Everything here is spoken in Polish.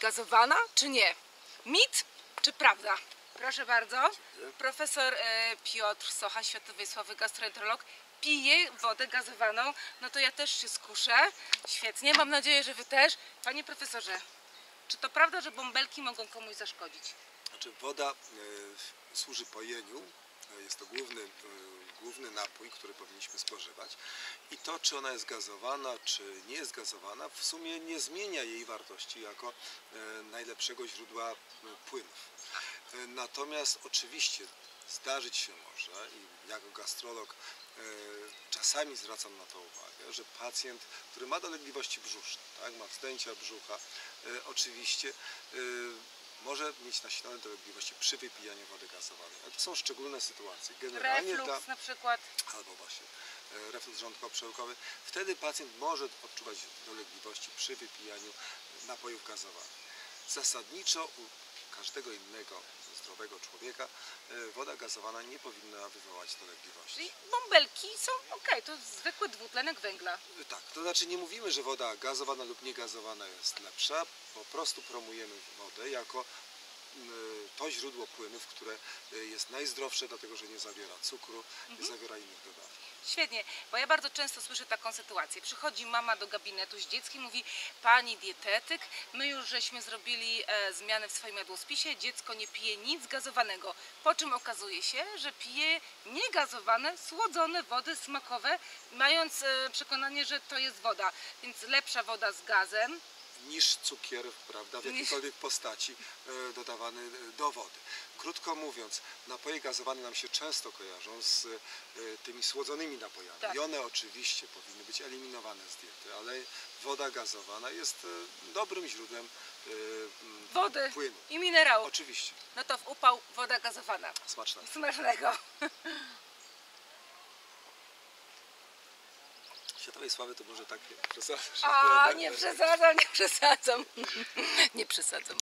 gazowana czy nie? Mit czy prawda? Proszę bardzo. Profesor e, Piotr Socha, światowej sławy gastroenterolog, pije wodę gazowaną. No to ja też się skuszę. Świetnie, mam nadzieję, że wy też. Panie profesorze, czy to prawda, że bąbelki mogą komuś zaszkodzić? Znaczy woda e, służy pojeniu, jest to główny, e, główny napój, który powinniśmy spożywać i to czy ona jest gazowana, czy nie jest gazowana w sumie nie zmienia jej wartości jako e, najlepszego źródła płynów. Natomiast oczywiście zdarzyć się może i jako gastrolog czasami zwracam na to uwagę, że pacjent, który ma dolegliwości brzuszne, tak, ma wzdęcia brzucha, oczywiście może mieć nasilone dolegliwości przy wypijaniu wody gazowanej. Ale to są szczególne sytuacje. Generalnie Reflux dla, na przykład. albo właśnie e, reflux żołądkowo-przełykowy, wtedy pacjent może odczuwać dolegliwości przy wypijaniu napojów gazowanych. Zasadniczo u każdego innego zdrowego człowieka e, woda gazowana nie powinna wywołać dolegliwości. Czyli bąbelki są ok, to zwykły dwutlenek węgla. Tak, to znaczy nie mówimy, że woda gazowana lub niegazowana jest lepsza, po prostu promujemy wodę jako to źródło płynów, które y, jest najzdrowsze, dlatego że nie zawiera cukru, nie zawiera innych dodatków. Świetnie, bo ja bardzo często słyszę taką sytuację. Przychodzi mama do gabinetu z dzieckiem i mówi Pani dietetyk, my już żeśmy zrobili e, zmiany w swoim jadłospisie, dziecko nie pije nic gazowanego. Po czym okazuje się, że pije niegazowane, słodzone wody smakowe, mając e, przekonanie, że to jest woda. Więc lepsza woda z gazem. Niż cukier, prawda, w jakiejkolwiek postaci e, dodawany e, do wody. Krótko mówiąc, napoje gazowane nam się często kojarzą z e, tymi słodzonymi napojami Tak. i one oczywiście powinny być eliminowane z diety, ale woda gazowana jest dobrym źródłem Wody płynu. i minerałów. Oczywiście, No to w upał woda gazowana. smaczne. Smacznego. Światowej sławy to może tak przesadzasz. A, nie przesadzam, nie przesadzam. Nie przesadzam.